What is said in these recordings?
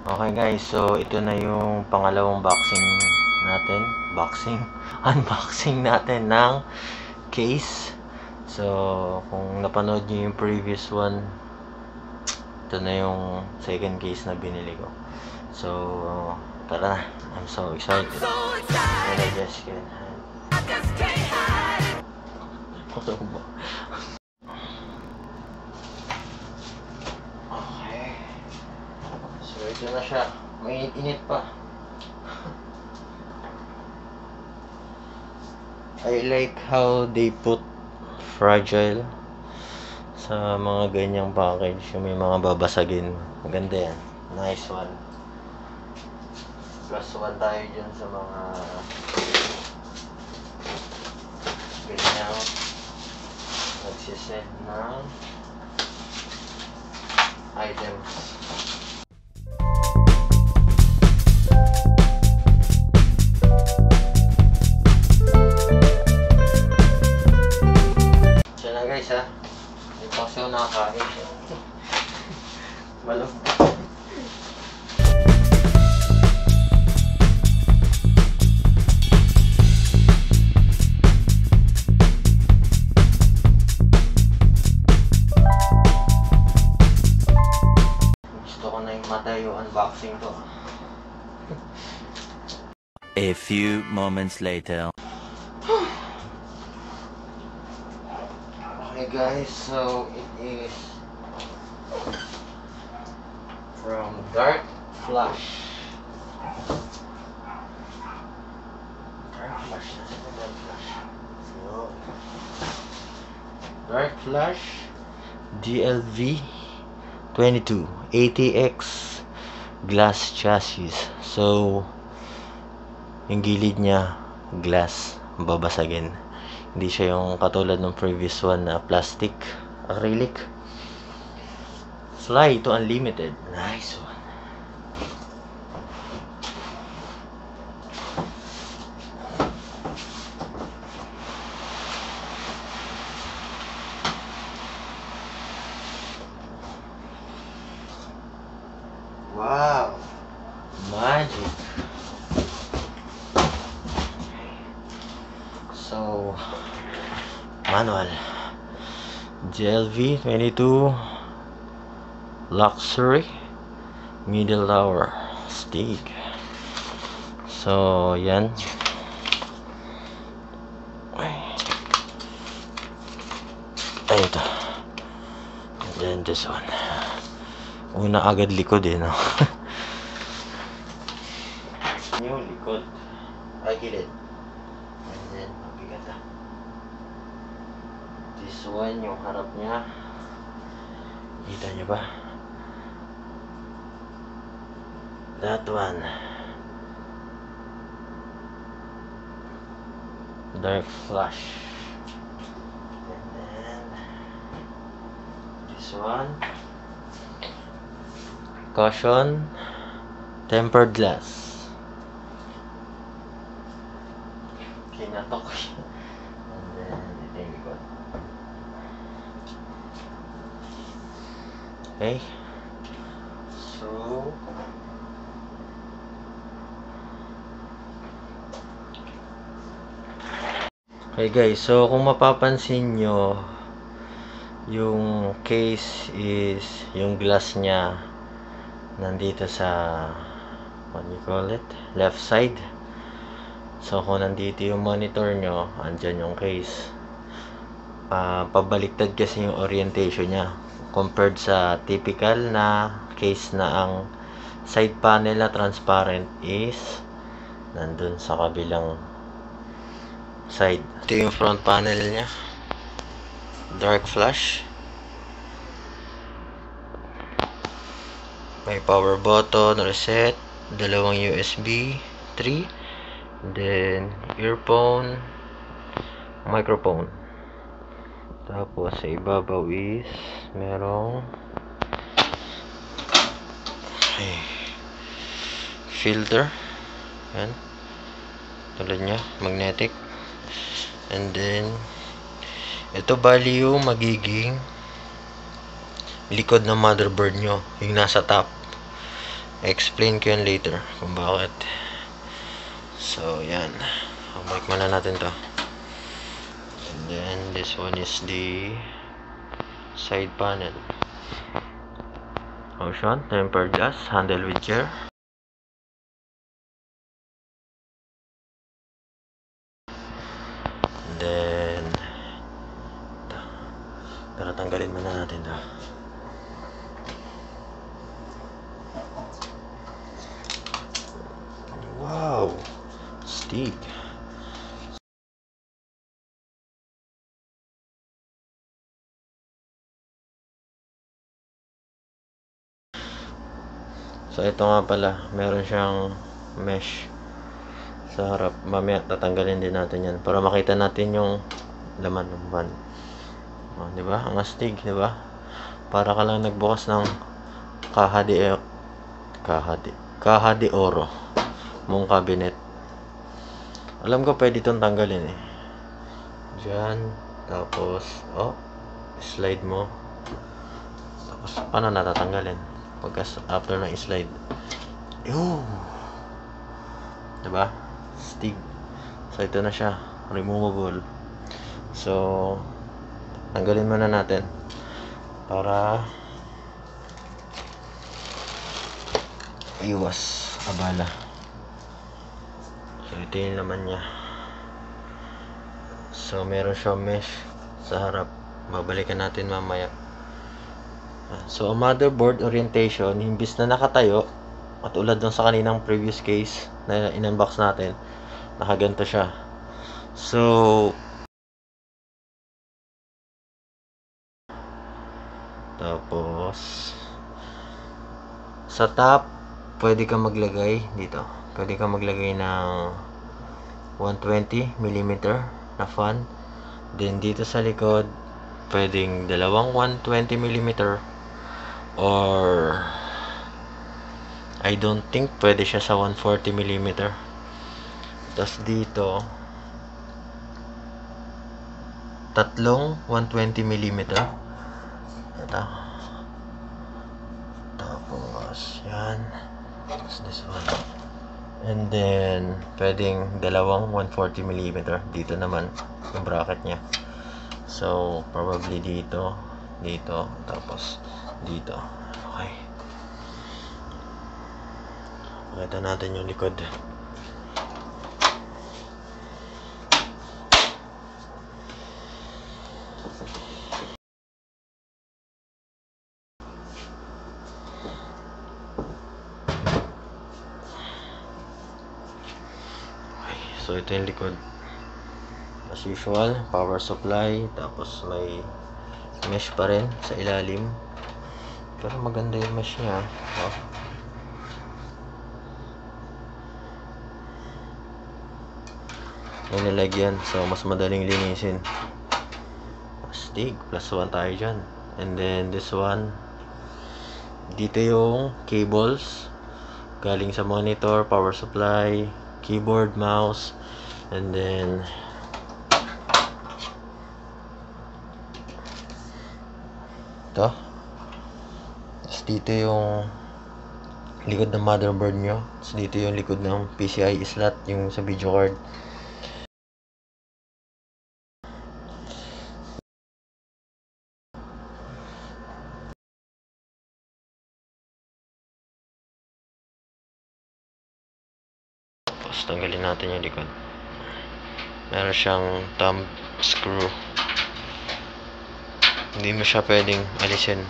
Okay guys, so ito na yung pangalawang boxing natin. Boxing? Unboxing natin ng case. So, kung napanood nyo yung previous one, ito na yung second case na binili ko. So, tara na. I'm so excited. And I just can Ano ba? Okay. So, ito na siya. May init pa. I like how they put fragile sa mga ganyang package. Yung may mga babasagin. Maganda yan. Nice one. Plus one tayo dyan sa mga ganyang nagsisend ng items. A few moments later. Okay guys, so it is from Dark Flash. Dark Flash, yung Dark. Dark Flash DLV 22 ATX glass chassis. So, yung gilid niya glass babasagin. Hindi siya yung katulad ng previous one na plastic, acrylic. Fly to unlimited. Nice one. So, manual. GLV 22 Luxury Middle Tower Stick. So, yan. Ay, ito. And then this one. Una agad likod eh, no? yung likod. Ay, gilid. And then, mabigat ah. This one, yung harap niya. Kita niyo ba? That one. Dark flash. And then, this one. Caution. Tempered glass. Kinatok siya. And then. Okay. So, Okay guys, so kung mapapansin nyo, yung case is, yung glass niya, nandito sa, what do you call it? Left side. So kung nandito yung monitor nyo, andyan yung case. Ah, pabaliktad kasi yung orientation niya compared sa typical na case na ang side panel na transparent is nandun sa kabilang side. Ito yung front panel niya. Dark flash. May power button, reset, dalawang USB 3, then earphone, microphone. Tapos sa ibabaw is merong ay, filter. Yan. Tulad niya, magnetic. And then ito bali yung magiging likod ng motherboard nyo, yung nasa top. explain ko yun later kung bakit. So, yan. Balik muna natin to. And then, this one is the side panel. Ocean, tempered glass, handle with care. Then, ito. Pero tanggalin muna natin to. So ito nga pala, meron siyang mesh sa harap. Mamaya tatanggalin din natin 'yan para makita natin yung laman ng van. Oh, 'di ba? Ang astig, 'di ba? Para ka lang nagbukas ng kaha de de kaha oro mong cabinet. Alam ko pwede itong tanggalin eh. Diyan, tapos oh, slide mo. Tapos paano natatanggalin? Pagka after ng slide. Yun. Diba? Stig. So, ito na siya. Removable. So, tanggalin muna natin. Para iwas abala. So, ito yung laman niya. So, meron siya mesh sa harap. Babalikan natin mamaya. So, ang motherboard orientation, imbis na nakatayo, katulad dun sa kaninang previous case na in-unbox natin, nakaganto siya. So, tapos, sa top, pwede ka maglagay dito. Pwede ka maglagay ng 120 mm na fan. Then, dito sa likod, pwedeng dalawang 120 mm or I don't think pwede siya sa 140 mm tapos dito tatlong 120 mm ito. Tapos yan. Tapos this one. And then pwedeng dalawang 140 mm dito naman yung bracket nya so probably dito dito tapos dito. Okay. Pakita natin yung likod. Okay. So, ito yung likod. As usual, power supply. Tapos may mesh pa rin sa ilalim. Pero maganda yung mesh niya. Oh. May nilagyan. So, mas madaling linisin. Astig. Plus 1 tayo dyan. And then, this one. Dito yung cables. Galing sa monitor, power supply, keyboard, mouse. And then, ito dito yung likod ng motherboard nyo. Tapos dito yung likod ng PCI slot yung sa video card. Tapos tanggalin natin yung likod. Meron siyang thumb screw. Hindi mo siya pwedeng alisin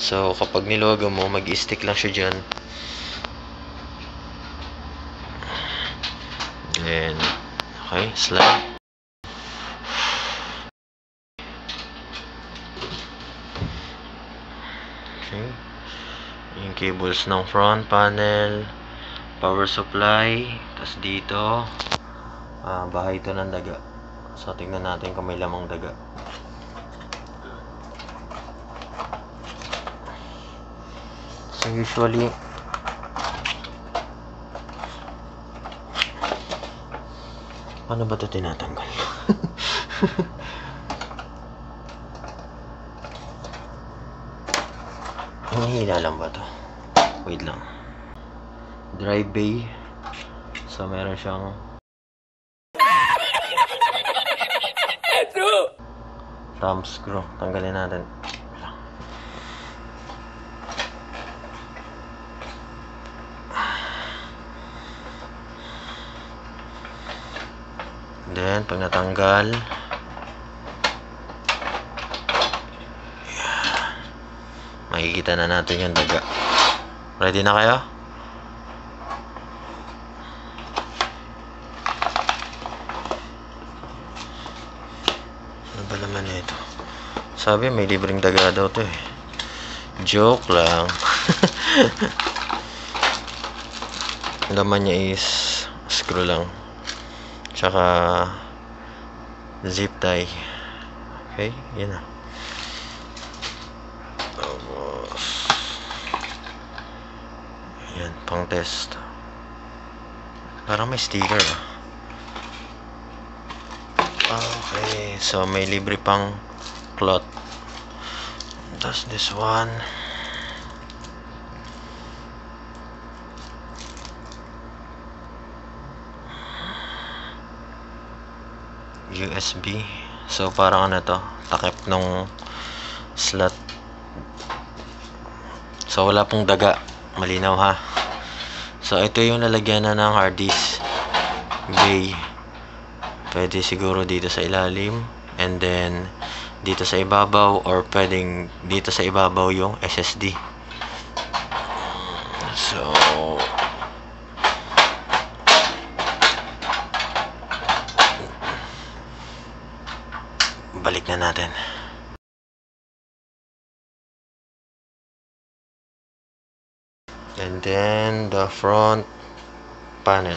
so kapag nilogo mo mag-stick lang siya dyan. Then okay slide. Okay. Yung cables ng front panel power supply tapos dito. Ah, bahay ito ng daga. So tingnan natin kung may lamang daga usually Paano ba ito tinatanggal? Hinihila lang ba ito? Wait lang. dry bay. So, meron siyang thumb screw. Tanggalin natin. Then, pag natanggal, makikita na natin yung daga. Ready na kayo? Ano ba naman ito? Sabi may libreng daga daw to eh. Joke lang. Ang laman niya is screw lang. Tsaka zip tie. Okay, yun na. Tapos yan, pang test. Parang may sticker ah. Okay, so may libre pang cloth. Tapos this one. USB. So parang ano to, takip nung slot. So wala pong daga. Malinaw ha. So ito yung lalagyan na ng hard disk bay. Pwede siguro dito sa ilalim and then dito sa ibabaw or pwedeng dito sa ibabaw yung SSD. So balik na natin. And then the front panel.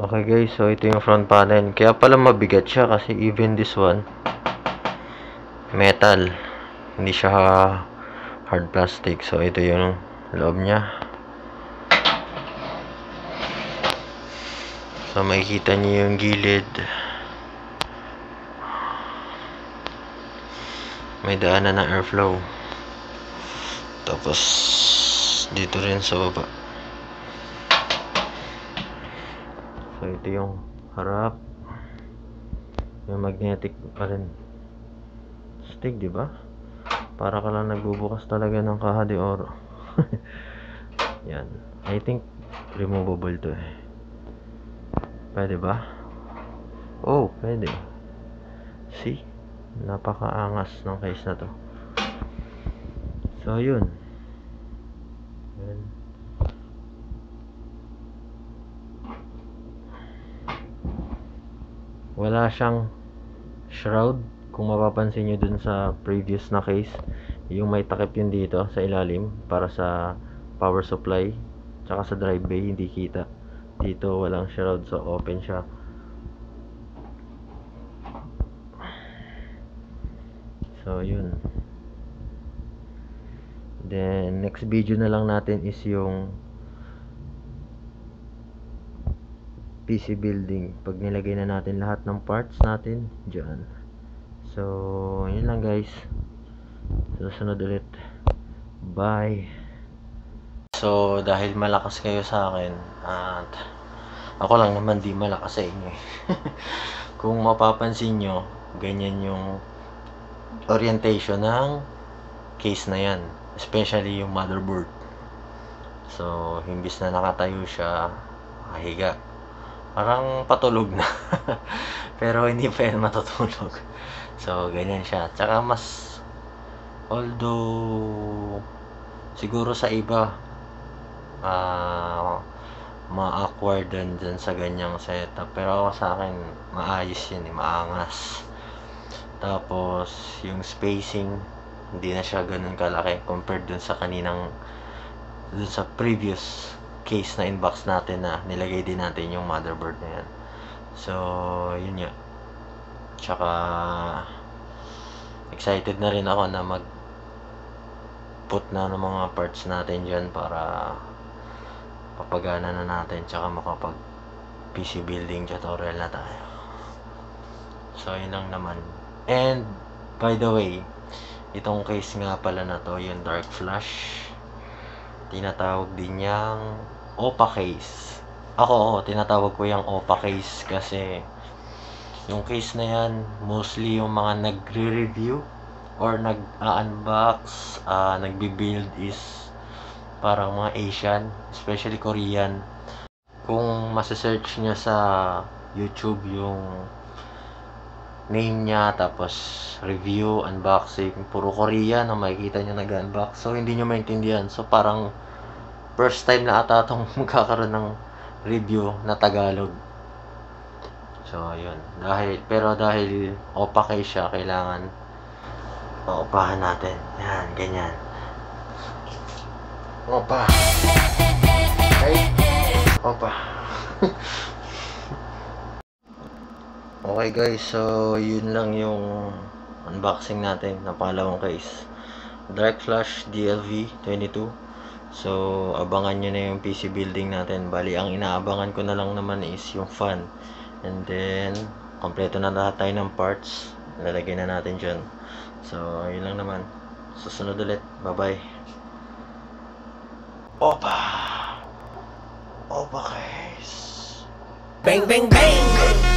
Okay guys, so ito yung front panel. Kaya pala mabigat siya kasi even this one metal. Hindi siya hard plastic. So ito yung loob niya. So makikita niyo yung gilid. May daanan ng airflow. Tapos dito rin sa baba. So ito yung harap. May magnetic pa rin. Stick, di ba? Para ka lang nagbubukas talaga ng kaha de oro. Yan. I think removable to eh. Pwede ba? Oh, pwede. See? Napakaangas ng case na to. So, yun. Yan. Wala siyang shroud. Kung mapapansin nyo dun sa previous na case, yung may takip yun dito sa ilalim para sa power supply. Tsaka sa drive bay, hindi kita. Dito walang shroud, so open siya. So, yun. Then, next video na lang natin is yung PC building. Pag nilagay na natin lahat ng parts natin, dyan. So, yun lang guys. Susunod ulit. Bye. So, dahil malakas kayo sa akin, at ako lang naman di malakas sa inyo. eh. Kung mapapansin nyo, ganyan yung orientation ng case na yan. Especially yung motherboard. So, imbis na nakatayo siya, kahiga. Parang patulog na. Pero hindi pa yan matutulog. So, ganyan siya. Tsaka mas, although, siguro sa iba, ah, ma-awkward din sa ganyang setup. Pero ako sa akin, maayos yun eh, maangas. Tapos, yung spacing, hindi na siya ganun kalaki compared dun sa kaninang, dun sa previous case na inbox natin na nilagay din natin yung motherboard na yan. So, yun nga. Tsaka, excited na rin ako na mag put na ng mga parts natin dyan para papagana na natin tsaka makapag PC building tutorial na tayo. So, yun lang naman. And, by the way, Itong case nga pala na to, yung dark flash. Tinatawag din niyang OPA case. Ako, oo, tinatawag ko yung OPA case kasi yung case na yan, mostly yung mga nagre-review or nag-unbox, uh, nagbi-build is parang mga Asian, especially Korean. Kung masasearch niya sa YouTube yung name niya, tapos review, unboxing, puro Korean na makikita niyo nag-unbox. So, hindi niyo maintindihan. So, parang first time na ata itong magkakaroon ng review na Tagalog. So, yun. Dahil, pero dahil opake siya, kailangan opahan natin. Yan, ganyan. Opa. Okay. Opa. okay guys, so yun lang yung unboxing natin ng pangalawang case. Dark Flash DLV 22. So, abangan nyo na yung PC building natin. Bali, ang inaabangan ko na lang naman is yung fan. And then, kompleto na lahat tayo ng parts. Lalagay na natin dyan. So, yun lang naman. Susunod ulit. Bye-bye. Opa! Opa guys! Bang, bang, bang!